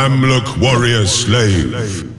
Mamluk warrior slave.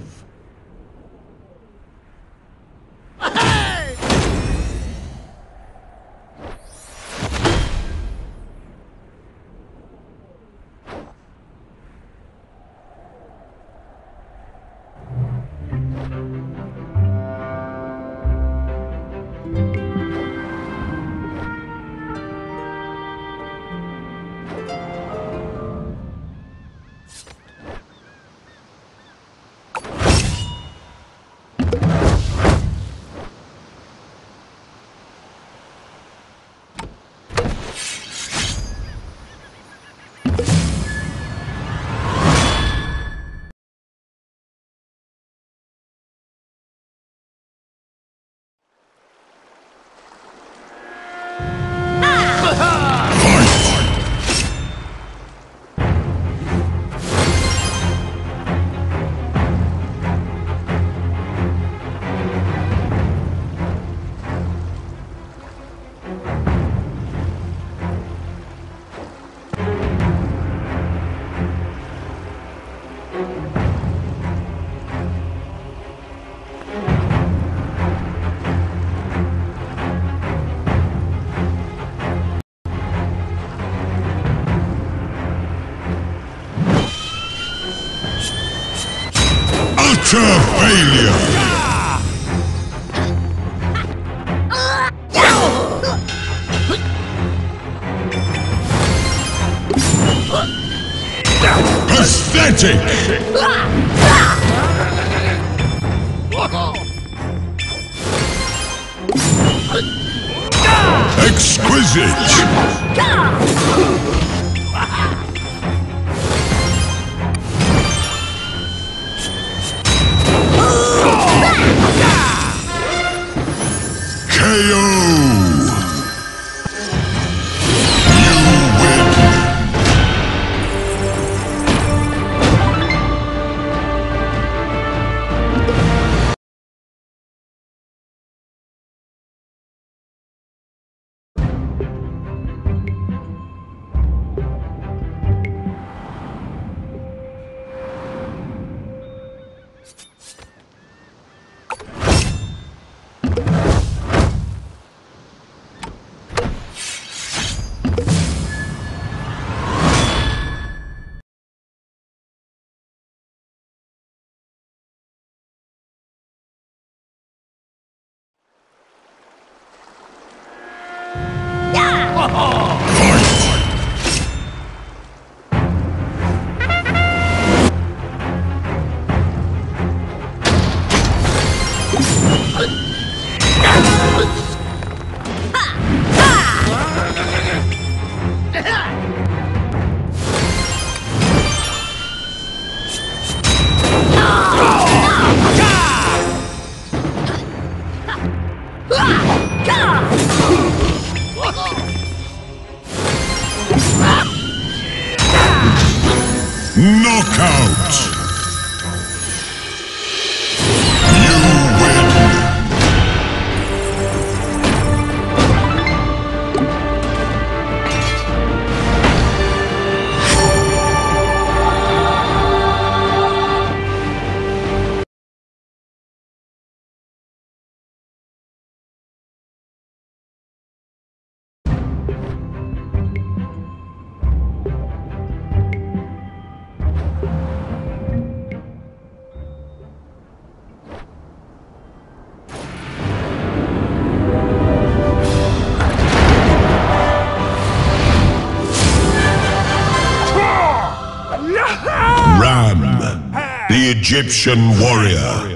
Egyptian warrior.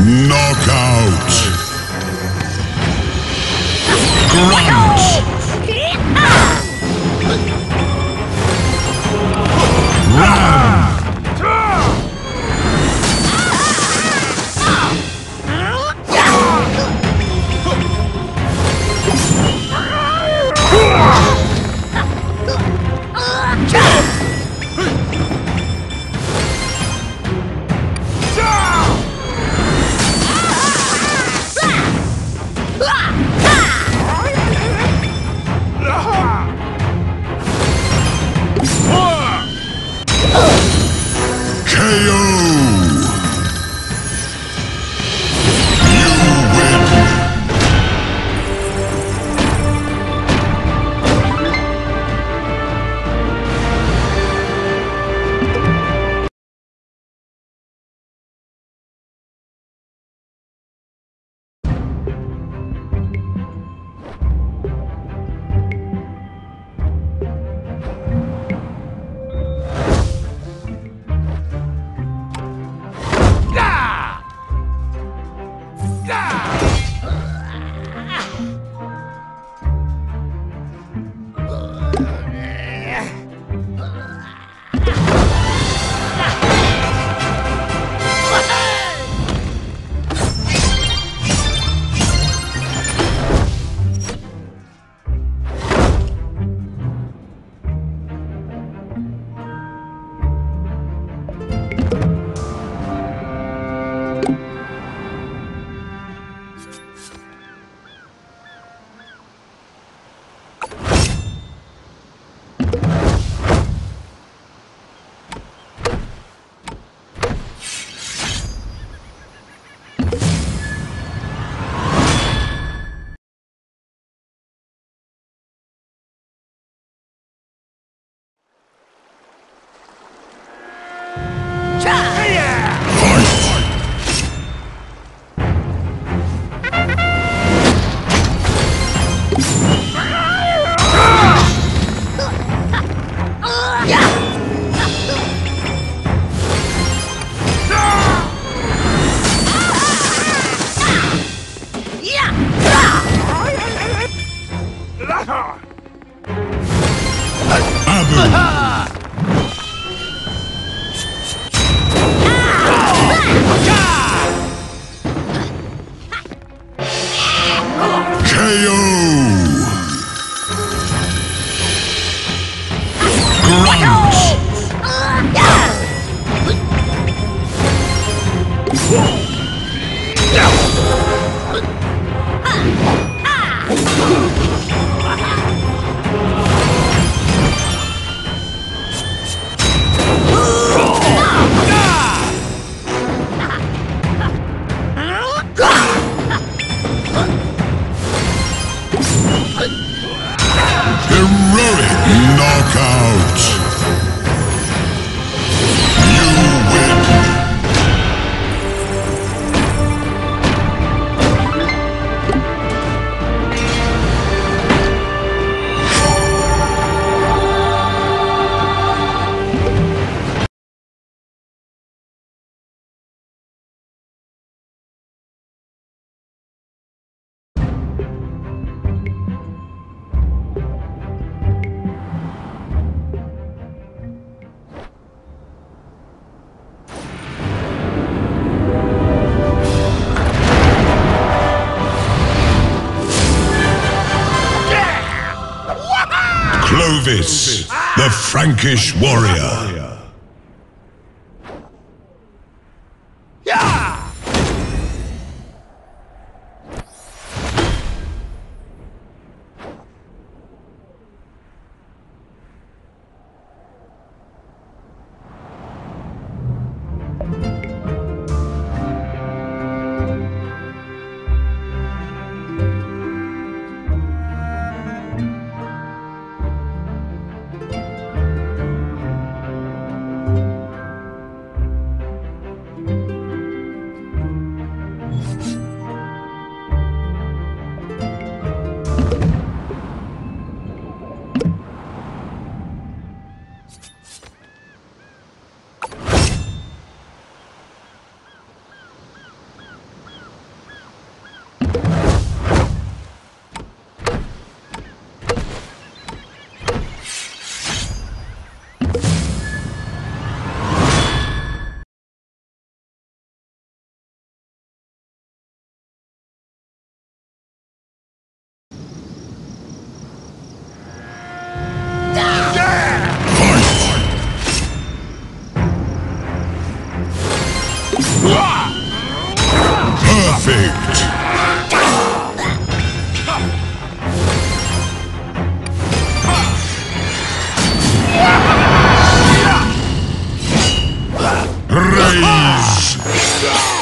Knockout! Grunt! Frankish warrior. Raise.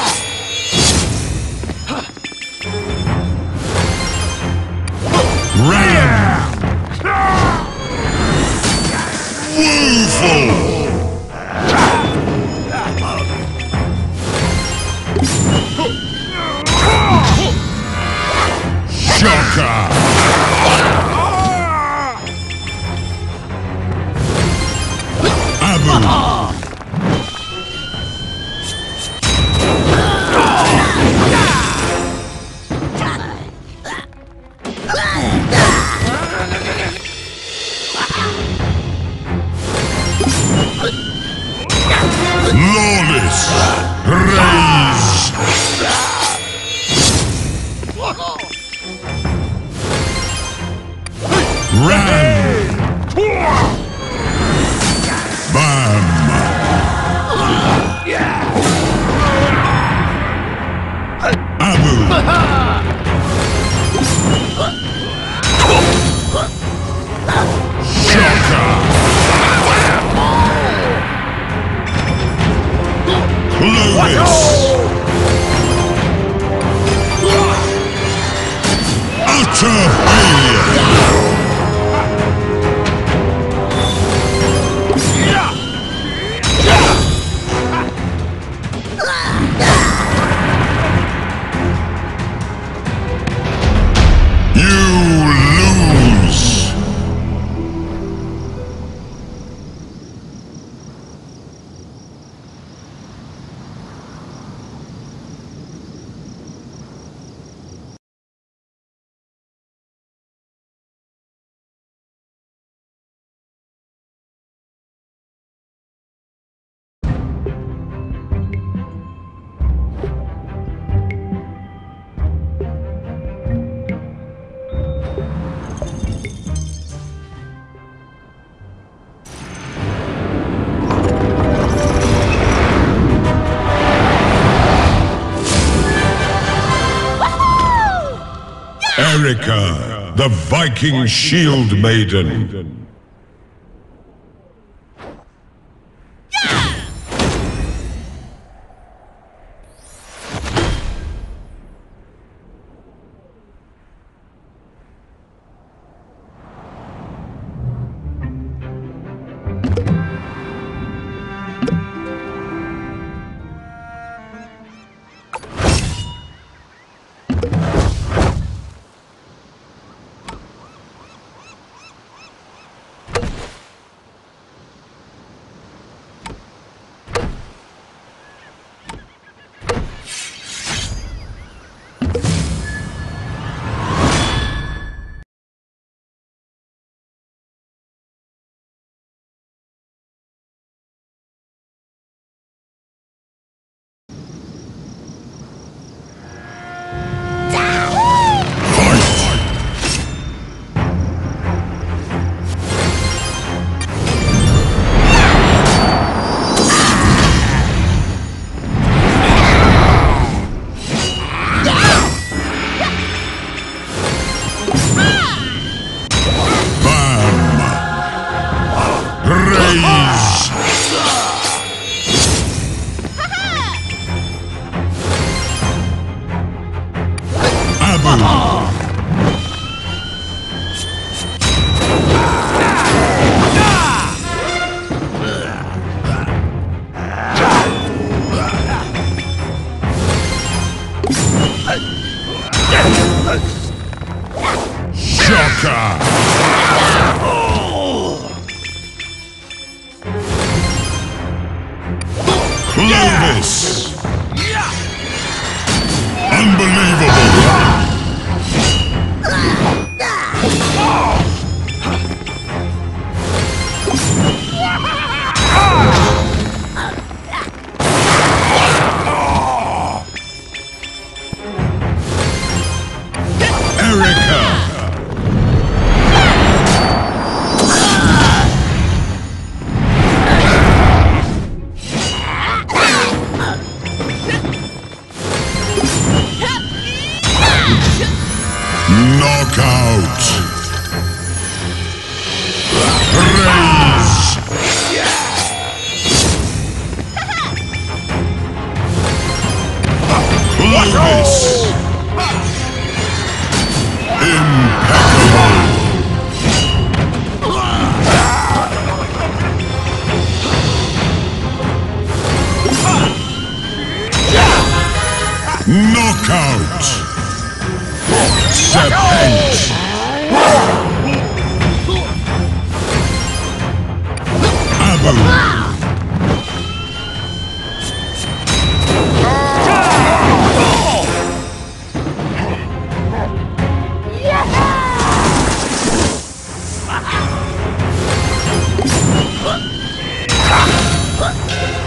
Erica, the Viking shield maiden. Erica! Erica!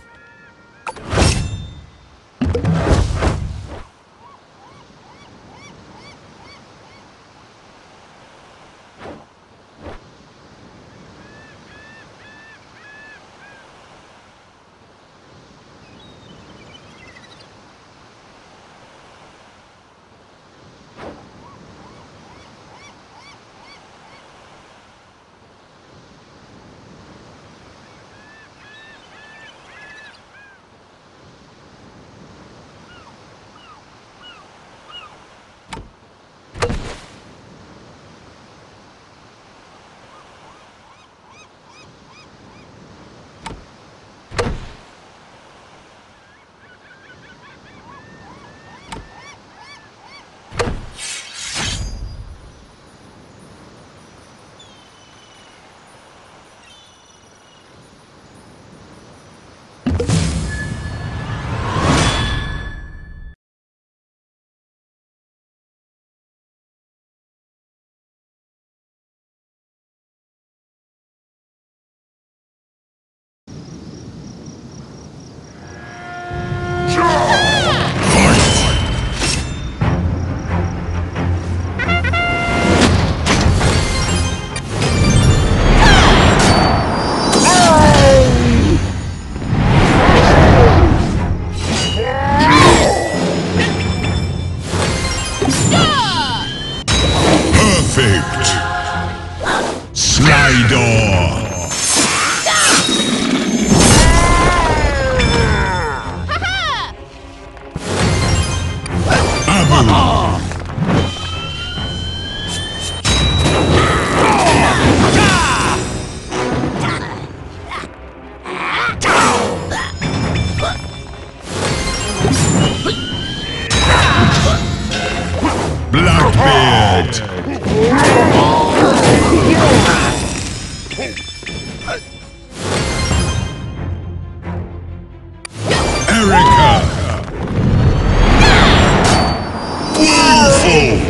Kung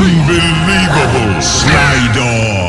Unbelievable Slidor.